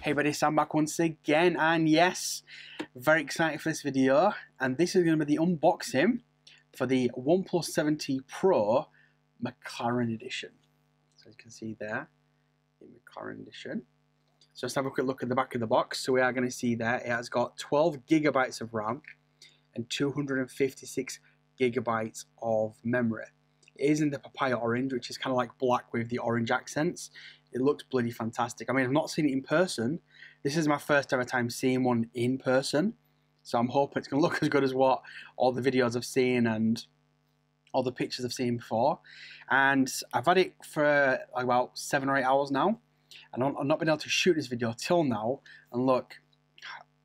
Hey buddy, Sam back once again and yes, very excited for this video and this is going to be the unboxing for the OnePlus 7T Pro McLaren edition. So you can see there, the McLaren edition. So let's have a quick look at the back of the box. So we are going to see there it has got 12 gigabytes of RAM and 256 gigabytes of memory. It is in the papaya orange, which is kind of like black with the orange accents. It looks bloody fantastic. I mean, I've not seen it in person. This is my first ever time seeing one in person. So I'm hoping it's going to look as good as what all the videos I've seen and all the pictures I've seen before. And I've had it for about seven or eight hours now. And I've not been able to shoot this video till now. And look,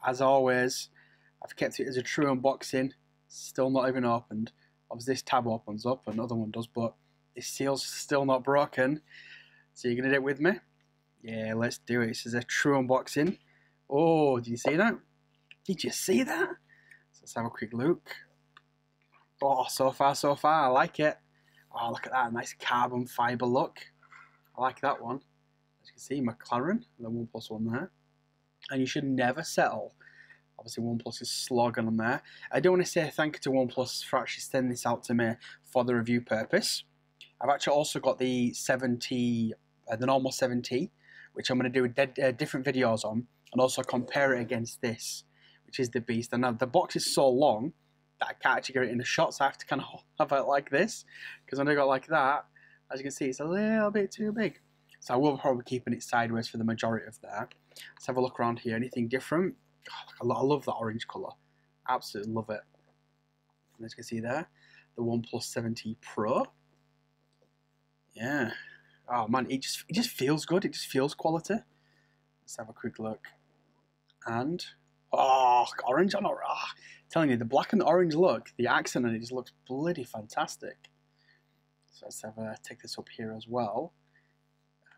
as always, I've kept it as a true unboxing. Still not even opened. Obviously this tab opens up, another one does, but this seal's still not broken. So you're going to do it with me? Yeah, let's do it. This is a true unboxing. Oh, did you see that? Did you see that? So let's have a quick look. Oh, so far, so far. I like it. Oh, look at that. Nice carbon fibre look. I like that one. As you can see, McLaren, the OnePlus one there. And you should never settle. Obviously, OnePlus is slogan on there. I do want to say thank you to OnePlus for actually sending this out to me for the review purpose. I've actually also got the 7T uh, the normal 7T, which I'm going to do uh, different videos on, and also compare it against this, which is the Beast. And now the box is so long that I can't actually get it in the shot, so I have to kind of have it like this, because when I go like that, as you can see, it's a little bit too big. So I will probably keeping it sideways for the majority of that. Let's have a look around here. Anything different? I love that orange colour. Absolutely love it. as you can see there, the OnePlus 7T Pro. Yeah, oh man, it just it just feels good. It just feels quality. Let's have a quick look. And oh, orange on. Oh, telling you, the black and orange look, the accent on it just looks bloody fantastic. So let's have a take this up here as well.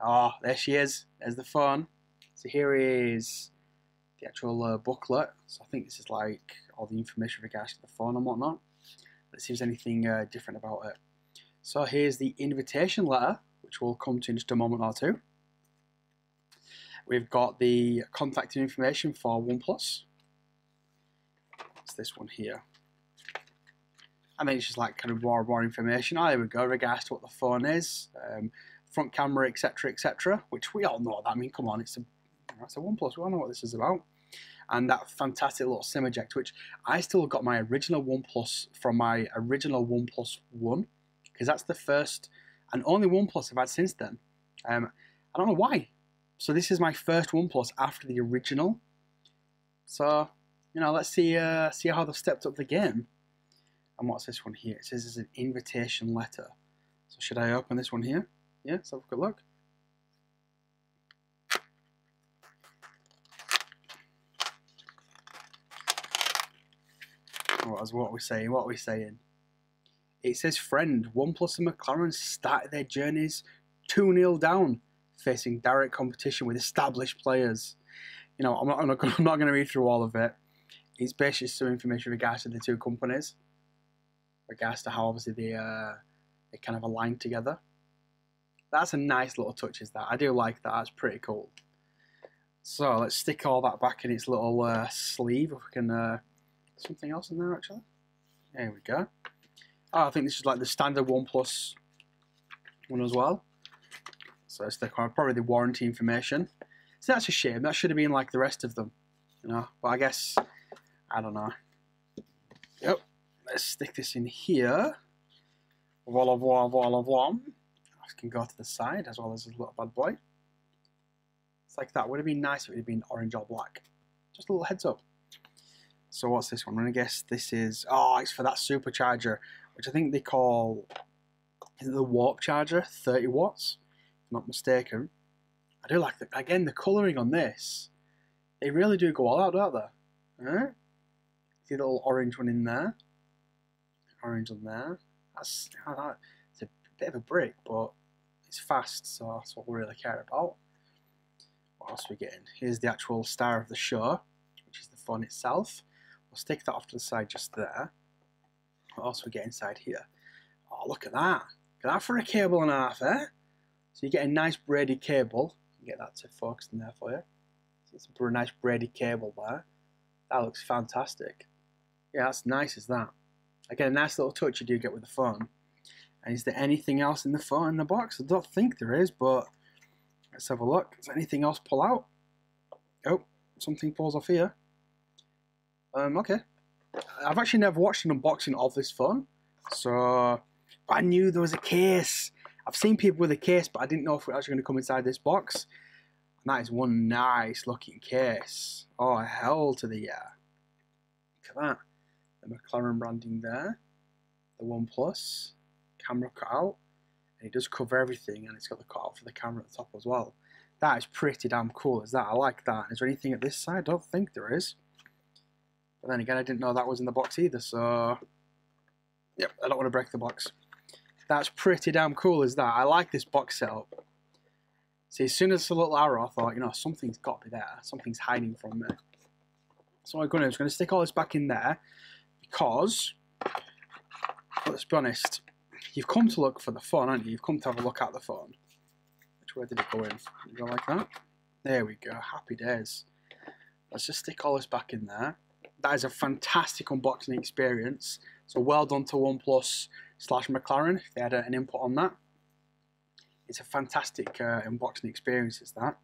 Oh, there she is. There's the phone. So here is the actual uh, booklet. So I think this is like all the information regards to the phone and whatnot. Let's see if there's anything uh, different about it. So here's the invitation letter which we'll come to in just a moment or two. We've got the contact information for OnePlus. It's this one here. And then it's just like kind of more, more information. Oh, there we go, regards to what the phone is, um, front camera, etc., etc., which we all know that. I mean, come on, it's a, it's a OnePlus. We all know what this is about. And that fantastic little SIM eject, which I still got my original OnePlus from my original OnePlus One, because that's the first and only OnePlus I've had since then. Um, I don't know why. So this is my first OnePlus after the original. So, you know, let's see uh, see how they've stepped up the game. And what's this one here? It says it's an invitation letter. So should I open this one here? Yeah, let's have a quick look. What, what are we saying? What are we saying? It says friend, OnePlus and McLaren started their journeys 2 0 down, facing direct competition with established players. You know, I'm not, I'm not, I'm not going to read through all of it. It's basically some information regards to the two companies, regards to how obviously they, uh, they kind of aligned together. That's a nice little touch, is that? I do like that. That's pretty cool. So let's stick all that back in its little uh, sleeve. If we can, uh, something else in there actually. There we go. Oh, I think this is like the standard OnePlus one as well. So it's the probably the warranty information. So that's a shame. That should have been like the rest of them, you know. But I guess I don't know. Yep. Let's stick this in here. Voila, voila, voila, voila. I can go to the side as well as this little bad boy. It's like that. Would have been nice if it had been orange or black. Just a little heads up. So what's this one? I'm gonna guess this is. Oh, it's for that supercharger which I think they call the warp charger, 30 watts, if I'm not mistaken. I do like the again the colouring on this. They really do go all out, don't they? Huh? See the little orange one in there, orange on there. That's it's a bit of a brick, but it's fast, so that's what we really care about. What else are we getting? Here's the actual star of the show, which is the phone itself. We'll stick that off to the side just there. We get inside here? Oh, look at that. Look at that for a cable and a half, eh? So you get a nice braided cable. Get that to focus in there for you. So It's a nice braided cable there. That looks fantastic. Yeah, that's nice as that. Again, a nice little touch you do get with the phone. And is there anything else in the phone in the box? I don't think there is, but let's have a look. Does anything else pull out? Oh, something pulls off here. Um, okay. I've actually never watched an unboxing of this phone, so I knew there was a case. I've seen people with a case, but I didn't know if was actually going to come inside this box. And that is one nice looking case. Oh, hell to the yeah. Look at that. The McLaren branding there. The OnePlus. Camera cutout. And it does cover everything, and it's got the cutout for the camera at the top as well. That is pretty damn cool, is that? I like that. Is there anything at this side? I don't think there is. But then again, I didn't know that was in the box either, so... Yep, I don't want to break the box. That's pretty damn cool, is that? I like this box setup. See, as soon as a little arrow, I thought, you know, something's got to be there. Something's hiding from me. So I'm going to is going to stick all this back in there because, let's be honest, you've come to look for the phone, haven't you? You've come to have a look at the phone. Which way did it go in? Did it go like that? There we go. Happy days. Let's just stick all this back in there that is a fantastic unboxing experience. So well done to OnePlus slash McLaren if they had an input on that. It's a fantastic uh, unboxing experience, is that.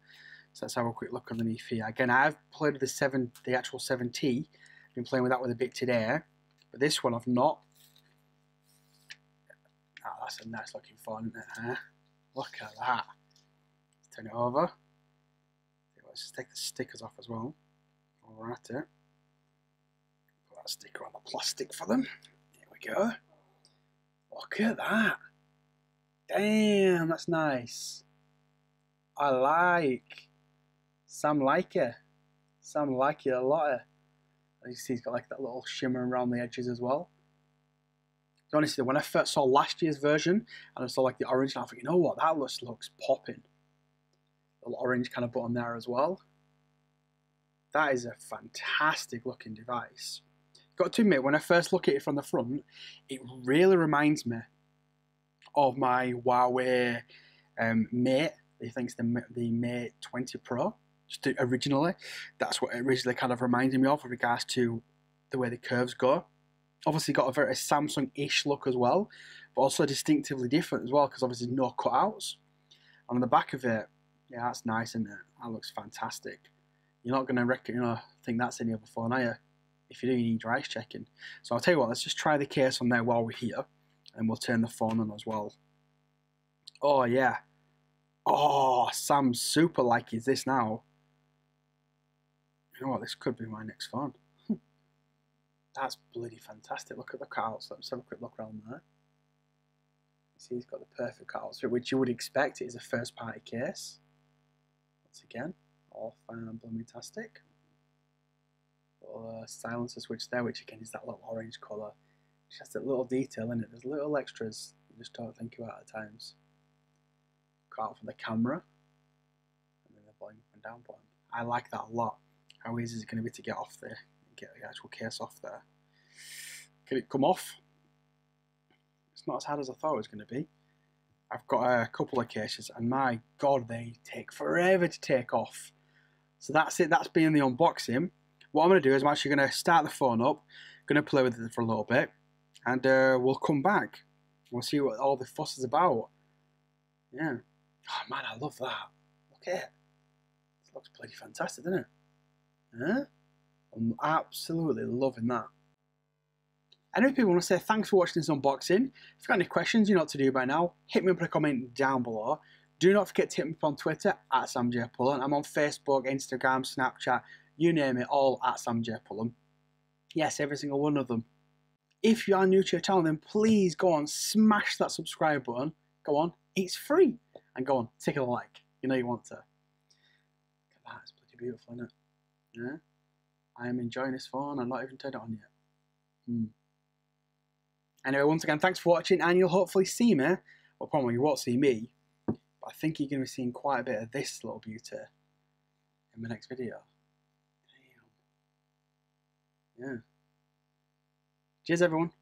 So let's have a quick look underneath here. Again, I've played with the seven, the actual 7T. I've been playing with that with a bit today, but this one I've not. Oh, that's a nice looking phone? Huh? Look at that. Turn it over. Let's take the stickers off as well. All right, it that sticker on the plastic for them. There we go. Look at that. Damn, that's nice. I like. Sam like it. Sam like it a lot. As you see, he's got like that little shimmer around the edges as well. So honestly, when I first saw last year's version and I saw like the orange, and I thought, you know what, that looks looks popping. Little orange kind of button there as well. That is a fantastic looking device got to admit, when I first look at it from the front, it really reminds me of my Huawei um, Mate. I think it's the, the Mate 20 Pro. Just originally, that's what it originally kind of reminded me of with regards to the way the curves go. Obviously, got a very Samsung-ish look as well, but also distinctively different as well because obviously no cutouts. And on the back of it, yeah, that's nice, isn't it? That looks fantastic. You're not going to reckon, you know, think that's any other phone, are you? If you do you need your eyes checking. So I'll tell you what, let's just try the case on there while we're here, and we'll turn the phone on as well. Oh yeah. Oh, Sam super like is this now. You know what, this could be my next phone. That's bloody fantastic. Look at the cutouts. Let's have a quick look around there. See, he's got the perfect cutouts, which you would expect. It is a first party case. Once again, all fine and fantastic uh, silencer switch there, which again is that little orange colour. Just a little detail in it. There's little extras you just don't think about at times. Out from the camera, and then the volume up and down button. I like that a lot. How easy is it going to be to get off there? Get the actual case off there. Can it come off? It's not as hard as I thought it was going to be. I've got a couple of cases, and my god, they take forever to take off. So that's it. That's been the unboxing what I'm going to do is I'm actually going to start the phone up, going to play with it for a little bit, and uh, we'll come back. We'll see what all the fuss is about. Yeah. Oh man, I love that. Look at it. It looks bloody fantastic, doesn't it? Huh? I'm absolutely loving that. Anyway, people want to say thanks for watching this unboxing. If you've got any questions, you know what to do by now. Hit me up in a comment down below. Do not forget to hit me up on Twitter at SamJPullen. I'm on Facebook, Instagram, Snapchat, you name it, all at Sam J. Pullen. Yes, every single one of them. If you are new to your channel, then please go on, smash that subscribe button. Go on, it's free. And go on, take a like. You know you want to. Look at that, it's pretty beautiful, isn't it? Yeah? I am enjoying this phone. I'm not even turned it on yet. Hmm. Anyway, once again, thanks for watching, and you'll hopefully see me. Well, probably you won't see me, but I think you're going to be seeing quite a bit of this little beauty in the next video. Yeah. Cheers, everyone.